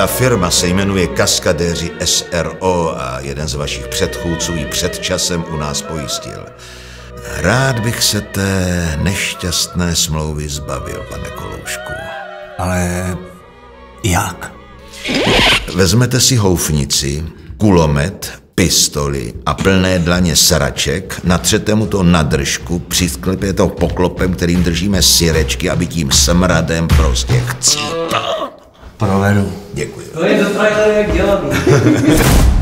Ta firma se jmenuje Kaskadéři SRO a jeden z vašich předchůdců ji před časem u nás pojistil. Rád bych se té nešťastné smlouvy zbavil, pane Koloušku. Ale jak? Vezmete si houfnici, kulomet, pistoli a plné dlaně sraček, natřete mu to na držku, přisklepěte to poklopem, kterým držíme sirečky, aby tím smradem prostě chcípal. Provedu. Děkuji. To je to jak dělat.